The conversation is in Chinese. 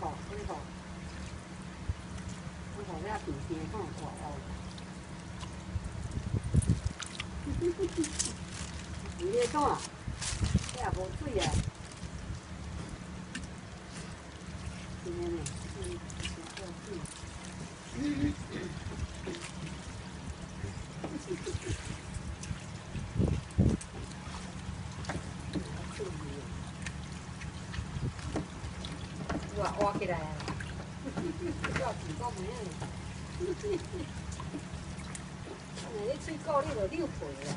头，我头要平平看大乌。你咧干？这也无水啊！今天呢，嗯，有水。我挖起来啊！要自讲咩？你你吹鼓你就溜皮啦！